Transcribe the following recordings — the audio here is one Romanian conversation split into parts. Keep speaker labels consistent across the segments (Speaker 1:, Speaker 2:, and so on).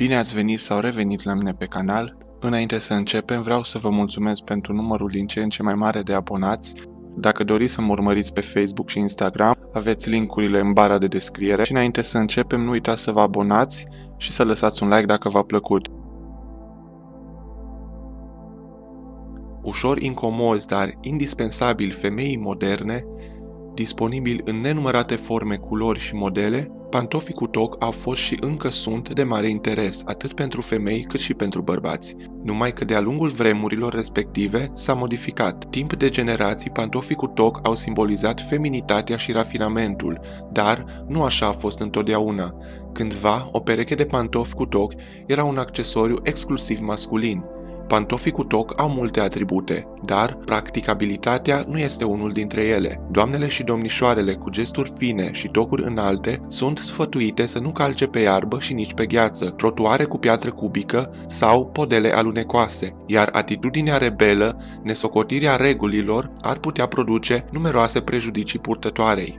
Speaker 1: Bine ați venit sau revenit la mine pe canal. Înainte să începem, vreau să vă mulțumesc pentru numărul din ce în ce mai mare de abonați. Dacă doriți să mă urmăriți pe Facebook și Instagram, aveți linkurile în bara de descriere. Și înainte să începem, nu uitați să vă abonați și să lăsați un like dacă v-a plăcut. Ușor incomozi, dar indispensabil femeii moderne, disponibil în nenumărate forme, culori și modele, Pantofii cu toc au fost și încă sunt de mare interes, atât pentru femei cât și pentru bărbați. Numai că de-a lungul vremurilor respective s-a modificat. Timp de generații, pantofii cu toc au simbolizat feminitatea și rafinamentul, dar nu așa a fost întotdeauna. Cândva, o pereche de pantofi cu toc era un accesoriu exclusiv masculin. Pantofii cu toc au multe atribute, dar practicabilitatea nu este unul dintre ele. Doamnele și domnișoarele cu gesturi fine și tocuri înalte sunt sfătuite să nu calce pe iarbă și nici pe gheață, trotuare cu piatră cubică sau podele alunecoase, iar atitudinea rebelă, nesocotirea regulilor, ar putea produce numeroase prejudicii purtătoarei.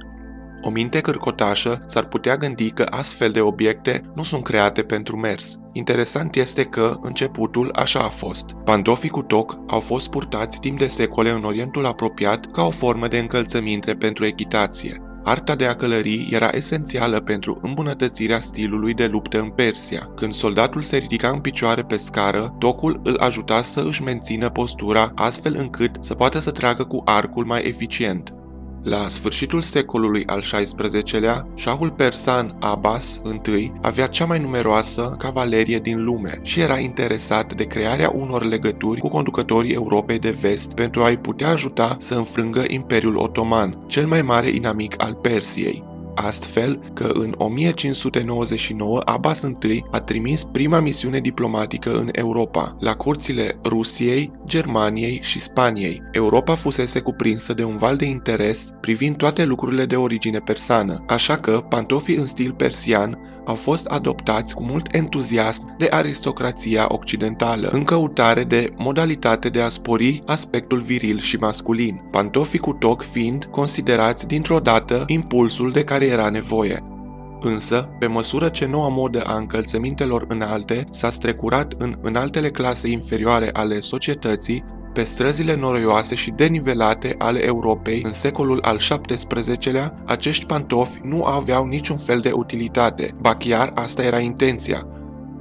Speaker 1: O minte cărcotașă s-ar putea gândi că astfel de obiecte nu sunt create pentru mers. Interesant este că începutul așa a fost. Pantofii cu toc au fost purtați timp de secole în Orientul apropiat ca o formă de încălțăminte pentru echitație. Arta de a călări era esențială pentru îmbunătățirea stilului de luptă în Persia. Când soldatul se ridica în picioare pe scară, tocul îl ajuta să își mențină postura astfel încât să poată să tragă cu arcul mai eficient. La sfârșitul secolului al XVI-lea, șahul persan Abbas I avea cea mai numeroasă cavalerie din lume și era interesat de crearea unor legături cu conducătorii Europei de vest pentru a-i putea ajuta să înfrângă Imperiul Otoman, cel mai mare inamic al Persiei. Astfel că în 1599 Abbas I a trimis prima misiune diplomatică în Europa, la curțile Rusiei, Germaniei și Spaniei. Europa fusese cuprinsă de un val de interes privind toate lucrurile de origine persană, așa că pantofii în stil persian au fost adoptați cu mult entuziasm de aristocrația occidentală, în căutare de modalitate de a spori aspectul viril și masculin, pantofii cu toc fiind considerați dintr-o dată impulsul de care era nevoie. Însă, pe măsură ce noua modă a încălțămintelor înalte s-a strecurat în înaltele clase inferioare ale societății, pe străzile noroioase și denivelate ale Europei în secolul al XVII-lea, acești pantofi nu aveau niciun fel de utilitate, ba chiar asta era intenția.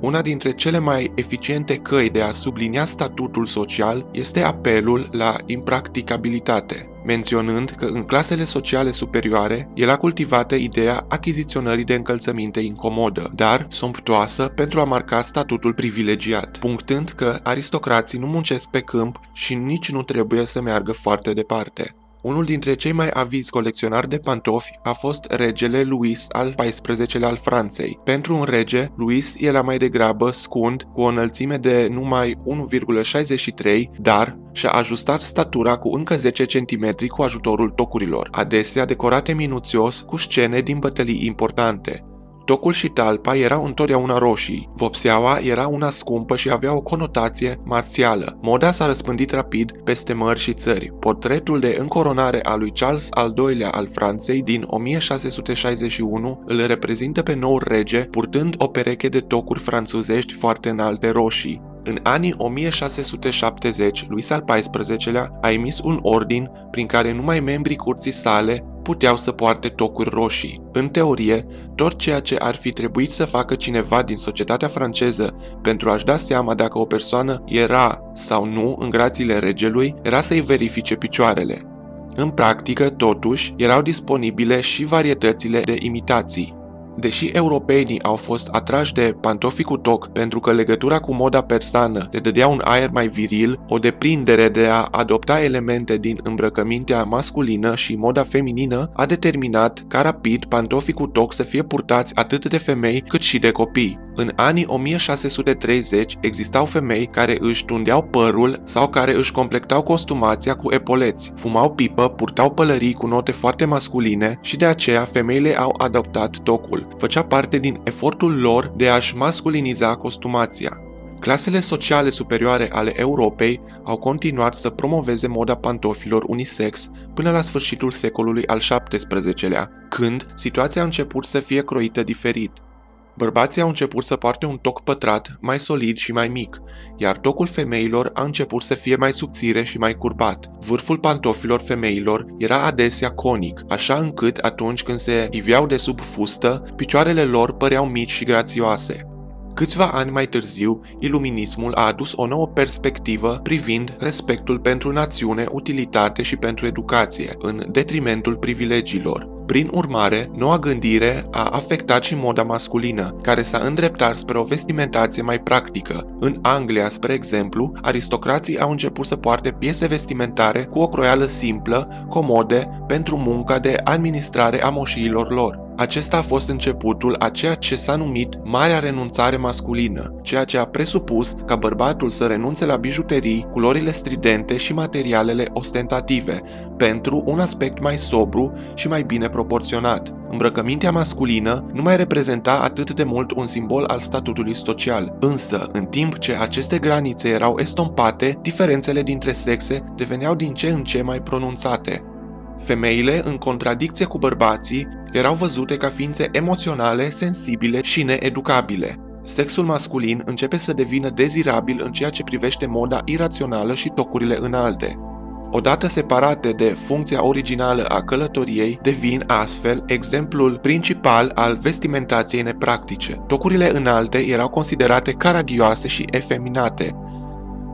Speaker 1: Una dintre cele mai eficiente căi de a sublinia statutul social este apelul la impracticabilitate menționând că în clasele sociale superioare era cultivată ideea achiziționării de încălțăminte incomodă, dar somptoasă pentru a marca statutul privilegiat, punctând că aristocrații nu muncesc pe câmp și nici nu trebuie să meargă foarte departe. Unul dintre cei mai avizi colecționari de pantofi a fost regele Louis al XIV-lea al Franței. Pentru un rege, Louis era mai degrabă scund, cu o înălțime de numai 1,63, dar și-a ajustat statura cu încă 10 cm cu ajutorul tocurilor, adesea decorate minuțios cu scene din bătălii importante. Tocul și talpa erau întotdeauna roșii. Vopseaua era una scumpă și avea o conotație marțială. Moda s-a răspândit rapid peste mări și țări. Portretul de încoronare a lui Charles al II-lea al Franței din 1661 îl reprezintă pe nou rege purtând o pereche de tocuri franțuzești foarte înalte roșii. În anii 1670, Luis al XIV-lea a emis un ordin prin care numai membrii curții sale puteau să poarte tocuri roșii. În teorie, tot ceea ce ar fi trebuit să facă cineva din societatea franceză pentru a-și da seama dacă o persoană era sau nu în grațiile regelui, era să-i verifice picioarele. În practică, totuși, erau disponibile și varietățile de imitații. Deși europenii au fost atrași de pantofii cu toc pentru că legătura cu moda persană le dădea un aer mai viril, o deprindere de a adopta elemente din îmbrăcămintea masculină și moda feminină a determinat ca rapid pantofii cu toc să fie purtați atât de femei cât și de copii. În anii 1630 existau femei care își tundeau părul sau care își complectau costumația cu epoleți, fumau pipă, purtau pălării cu note foarte masculine și de aceea femeile au adoptat tocul. Făcea parte din efortul lor de a-și masculiniza costumația. Clasele sociale superioare ale Europei au continuat să promoveze moda pantofilor unisex până la sfârșitul secolului al XVII-lea, când situația a început să fie croită diferit. Bărbații au început să poarte un toc pătrat, mai solid și mai mic, iar tocul femeilor a început să fie mai subțire și mai curbat. Vârful pantofilor femeilor era adesea conic, așa încât atunci când se iveau de sub fustă, picioarele lor păreau mici și grațioase. Câțiva ani mai târziu, iluminismul a adus o nouă perspectivă privind respectul pentru națiune, utilitate și pentru educație, în detrimentul privilegiilor. Prin urmare, noua gândire a afectat și moda masculină, care s-a îndreptat spre o vestimentație mai practică. În Anglia, spre exemplu, aristocrații au început să poarte piese vestimentare cu o croială simplă, comode, pentru munca de administrare a moșiilor lor. Acesta a fost începutul a ceea ce s-a numit Marea Renunțare Masculină, ceea ce a presupus ca bărbatul să renunțe la bijuterii, culorile stridente și materialele ostentative, pentru un aspect mai sobru și mai bine proporționat. Îmbrăcămintea masculină nu mai reprezenta atât de mult un simbol al statutului social, însă, în timp ce aceste granițe erau estompate, diferențele dintre sexe deveneau din ce în ce mai pronunțate. Femeile, în contradicție cu bărbații, erau văzute ca ființe emoționale, sensibile și needucabile. Sexul masculin începe să devină dezirabil în ceea ce privește moda irațională și tocurile înalte. Odată separate de funcția originală a călătoriei, devin astfel exemplul principal al vestimentației nepractice. Tocurile înalte erau considerate caragioase și efeminate,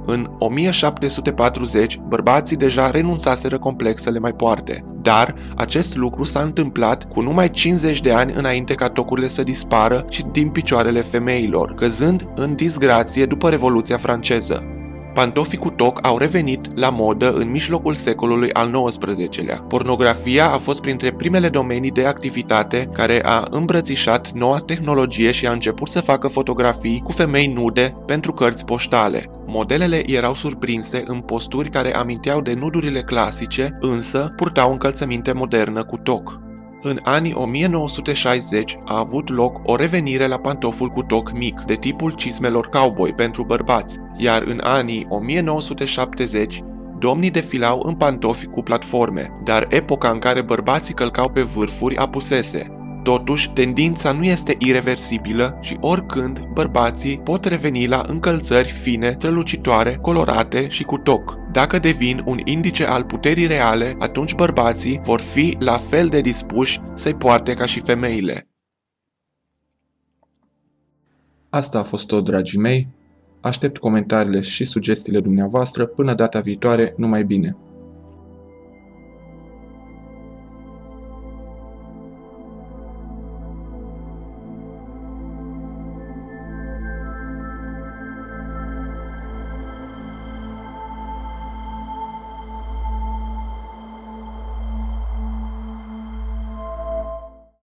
Speaker 1: în 1740, bărbații deja renunțaseră complex să le mai poarte, dar acest lucru s-a întâmplat cu numai 50 de ani înainte ca tocurile să dispară și din picioarele femeilor, căzând în disgrație după Revoluția franceză. Pantofii cu toc au revenit la modă în mijlocul secolului al XIX-lea. Pornografia a fost printre primele domenii de activitate care a îmbrățișat noua tehnologie și a început să facă fotografii cu femei nude pentru cărți poștale. Modelele erau surprinse în posturi care aminteau de nudurile clasice, însă purtau încălțăminte modernă cu toc. În anii 1960 a avut loc o revenire la pantoful cu toc mic, de tipul cizmelor cowboy pentru bărbați, iar în anii 1970 domnii defilau în pantofi cu platforme, dar epoca în care bărbații călcau pe vârfuri apusese. Totuși, tendința nu este irreversibilă și oricând bărbații pot reveni la încălțări fine, strălucitoare, colorate și cu toc. Dacă devin un indice al puterii reale, atunci bărbații vor fi la fel de dispuși să-i poarte ca și femeile. Asta a fost tot, dragii mei. Aștept comentariile și sugestiile dumneavoastră. Până data viitoare, numai bine!